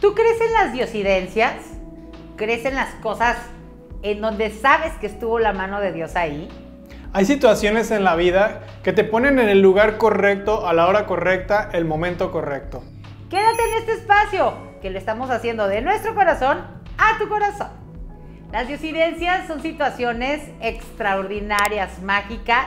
¿Tú crees en las diosidencias? ¿Crees en las cosas en donde sabes que estuvo la mano de Dios ahí? Hay situaciones en la vida que te ponen en el lugar correcto, a la hora correcta, el momento correcto. Quédate en este espacio, que lo estamos haciendo de nuestro corazón a tu corazón. Las diosidencias son situaciones extraordinarias, mágicas,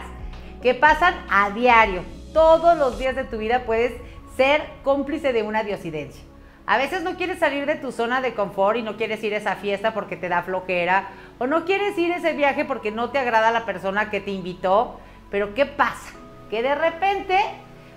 que pasan a diario. Todos los días de tu vida puedes ser cómplice de una diosidencia. A veces no quieres salir de tu zona de confort y no quieres ir a esa fiesta porque te da flojera o no quieres ir a ese viaje porque no te agrada la persona que te invitó. Pero ¿qué pasa? Que de repente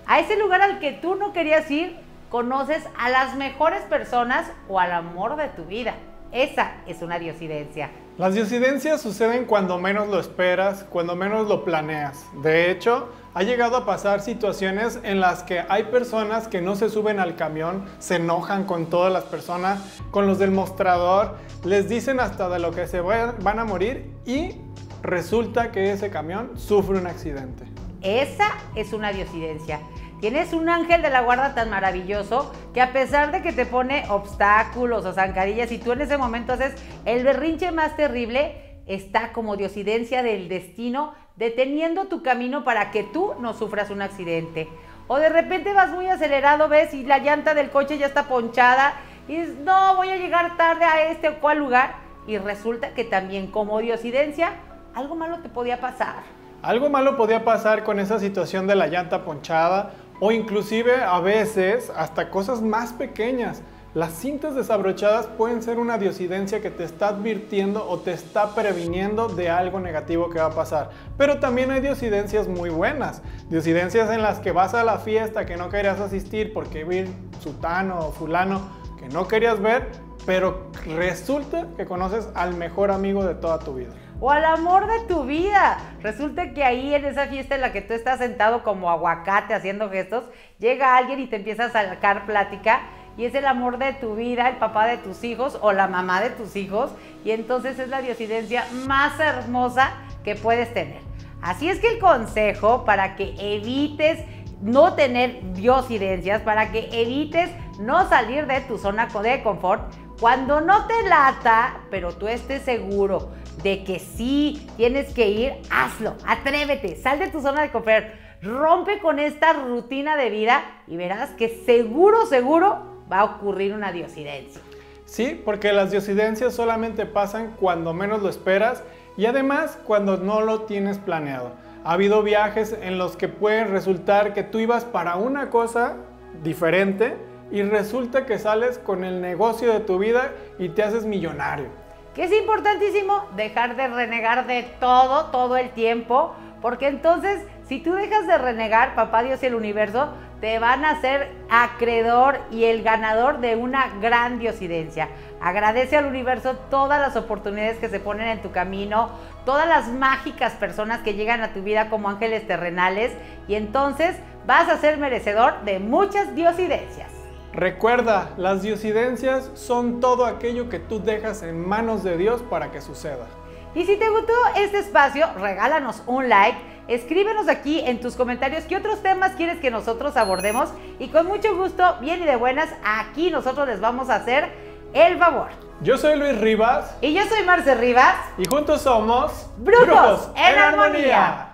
a ese lugar al que tú no querías ir conoces a las mejores personas o al amor de tu vida. Esa es una diosidencia. Las diosidencias suceden cuando menos lo esperas, cuando menos lo planeas. De hecho, ha llegado a pasar situaciones en las que hay personas que no se suben al camión, se enojan con todas las personas, con los del mostrador, les dicen hasta de lo que se van a morir y resulta que ese camión sufre un accidente. Esa es una diosidencia. Tienes un ángel de la guarda tan maravilloso que a pesar de que te pone obstáculos o zancadillas y tú en ese momento haces el berrinche más terrible, está como diosidencia del destino deteniendo tu camino para que tú no sufras un accidente. O de repente vas muy acelerado, ves y la llanta del coche ya está ponchada y no, voy a llegar tarde a este o cual lugar. Y resulta que también como diosidencia, algo malo te podía pasar. Algo malo podía pasar con esa situación de la llanta ponchada o inclusive a veces hasta cosas más pequeñas. Las cintas desabrochadas pueden ser una diosidencia que te está advirtiendo o te está previniendo de algo negativo que va a pasar. Pero también hay diosidencias muy buenas. Diosidencias en las que vas a la fiesta que no querías asistir porque vi sutano o fulano que no querías ver, pero resulta que conoces al mejor amigo de toda tu vida. O al amor de tu vida. Resulta que ahí en esa fiesta en la que tú estás sentado como aguacate haciendo gestos, llega alguien y te empieza a sacar plática y es el amor de tu vida, el papá de tus hijos o la mamá de tus hijos y entonces es la diosidencia más hermosa que puedes tener. Así es que el consejo para que evites no tener diosidencias, para que evites no salir de tu zona de confort, cuando no te lata, pero tú estés seguro de que sí tienes que ir, hazlo, atrévete, sal de tu zona de confort, rompe con esta rutina de vida y verás que seguro, seguro va a ocurrir una diosidencia. Sí, porque las diosidencias solamente pasan cuando menos lo esperas y además cuando no lo tienes planeado. Ha habido viajes en los que puede resultar que tú ibas para una cosa diferente y resulta que sales con el negocio de tu vida y te haces millonario. Que es importantísimo dejar de renegar de todo, todo el tiempo, porque entonces si tú dejas de renegar, papá Dios y el universo te van a ser acreedor y el ganador de una gran diosidencia. Agradece al universo todas las oportunidades que se ponen en tu camino, todas las mágicas personas que llegan a tu vida como ángeles terrenales y entonces vas a ser merecedor de muchas diosidencias. Recuerda, las diosidencias son todo aquello que tú dejas en manos de Dios para que suceda. Y si te gustó este espacio, regálanos un like, escríbenos aquí en tus comentarios qué otros temas quieres que nosotros abordemos y con mucho gusto, bien y de buenas, aquí nosotros les vamos a hacer el favor. Yo soy Luis Rivas. Y yo soy Marce Rivas. Y juntos somos Brujos, en, armonía.